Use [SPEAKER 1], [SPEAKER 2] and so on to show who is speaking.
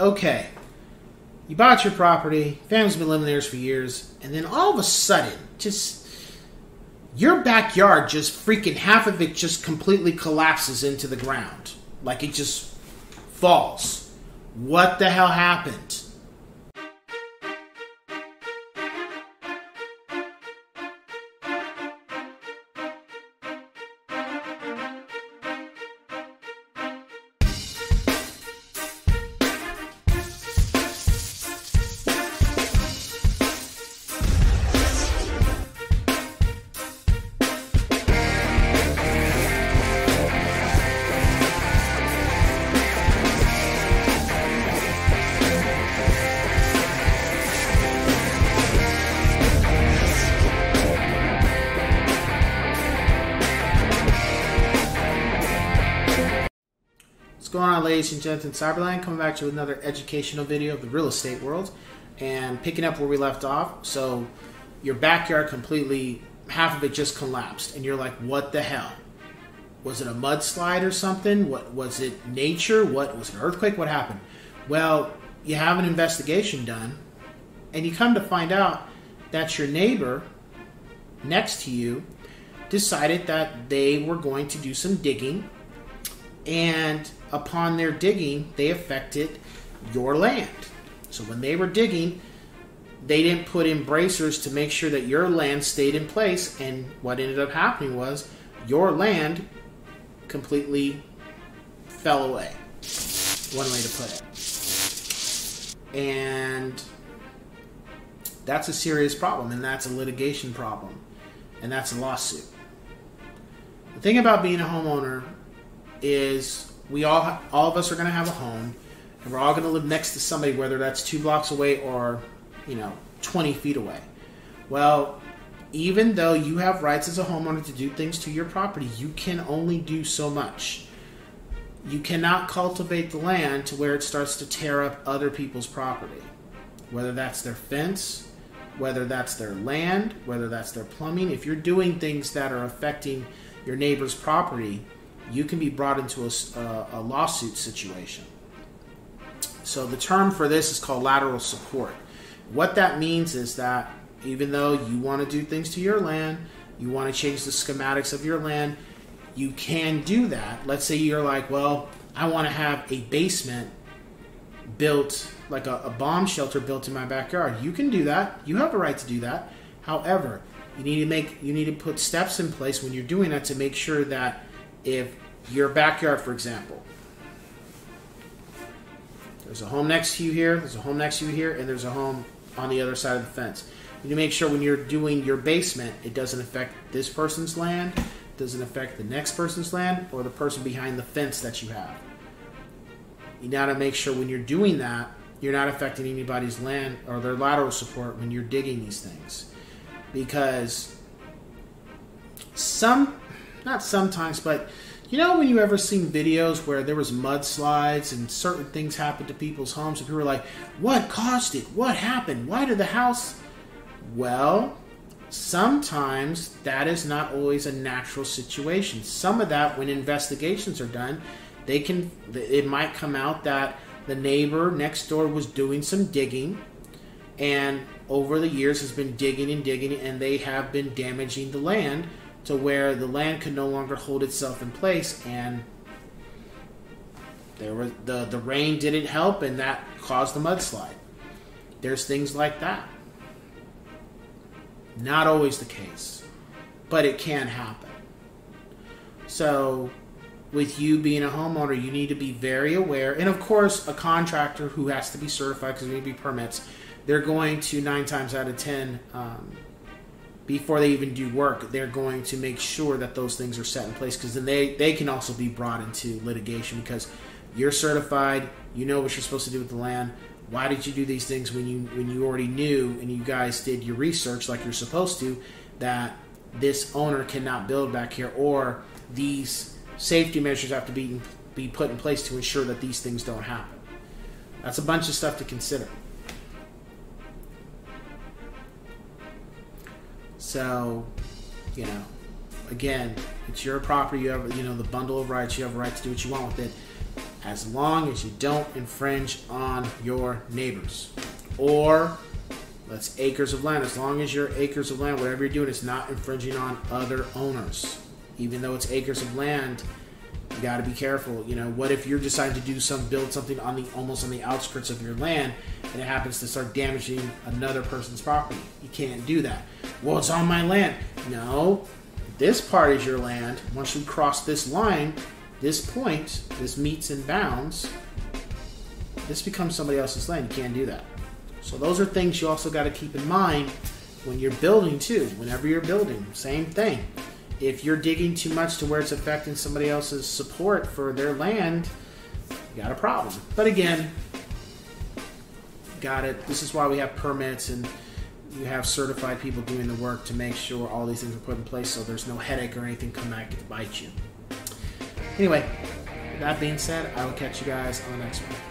[SPEAKER 1] okay, you bought your property, family's been living there for years, and then all of a sudden, just your backyard just freaking half of it just completely collapses into the ground. Like it just falls. What the hell happened? Going on, ladies and gents in Cyberland? Coming back to another educational video of the real estate world and picking up where we left off. So, your backyard completely, half of it just collapsed, and you're like, what the hell? Was it a mudslide or something? What was it? Nature? What was it? An earthquake? What happened? Well, you have an investigation done, and you come to find out that your neighbor next to you decided that they were going to do some digging and upon their digging, they affected your land. So when they were digging, they didn't put in bracers to make sure that your land stayed in place, and what ended up happening was your land completely fell away. One way to put it. And that's a serious problem, and that's a litigation problem, and that's a lawsuit. The thing about being a homeowner is we all all of us are going to have a home and we're all going to live next to somebody whether that's two blocks away or you know 20 feet away. Well even though you have rights as a homeowner to do things to your property you can only do so much. You cannot cultivate the land to where it starts to tear up other people's property. Whether that's their fence whether that's their land whether that's their plumbing if you're doing things that are affecting your neighbor's property you can be brought into a, a, a, lawsuit situation. So the term for this is called lateral support. What that means is that even though you want to do things to your land, you want to change the schematics of your land, you can do that. Let's say you're like, well, I want to have a basement built, like a, a bomb shelter built in my backyard. You can do that. You have a right to do that. However, you need to make you need to put steps in place when you're doing that to make sure that if your backyard, for example, there's a home next to you here, there's a home next to you here, and there's a home on the other side of the fence. You need to make sure when you're doing your basement, it doesn't affect this person's land, doesn't affect the next person's land, or the person behind the fence that you have. You got to make sure when you're doing that, you're not affecting anybody's land or their lateral support when you're digging these things. Because some, not sometimes, but you know when you ever seen videos where there was mudslides and certain things happened to people's homes and people were like, "What caused it? What happened? Why did the house?" Well, sometimes that is not always a natural situation. Some of that, when investigations are done, they can it might come out that the neighbor next door was doing some digging and over the years has been digging and digging and they have been damaging the land to where the land could no longer hold itself in place and there was the the rain didn't help and that caused the mudslide. There's things like that. Not always the case but it can happen. So with you being a homeowner you need to be very aware and of course a contractor who has to be certified because there need to be permits they're going to nine times out of ten um, before they even do work, they're going to make sure that those things are set in place because then they, they can also be brought into litigation because you're certified, you know what you're supposed to do with the land. Why did you do these things when you when you already knew and you guys did your research like you're supposed to that this owner cannot build back here or these safety measures have to be be put in place to ensure that these things don't happen. That's a bunch of stuff to consider. So, you know, again, it's your property. You have, you know, the bundle of rights. You have a right to do what you want with it. as long as you don't infringe on your neighbors. Or that's acres of land. As long as your acres of land, whatever you're doing, is not infringing on other owners. Even though it's acres of land, you got to be careful. You know, what if you're deciding to do some build something on the almost on the outskirts of your land, and it happens to start damaging another person's property? You can't do that. Well, it's on my land. No, this part is your land. Once you cross this line, this point, this metes and bounds, this becomes somebody else's land. You can't do that. So those are things you also got to keep in mind when you're building too. Whenever you're building, same thing. If you're digging too much to where it's affecting somebody else's support for their land, you got a problem. But again, got it. This is why we have permits and you have certified people doing the work to make sure all these things are put in place so there's no headache or anything come back to bite you. Anyway, that being said, I will catch you guys on the next one.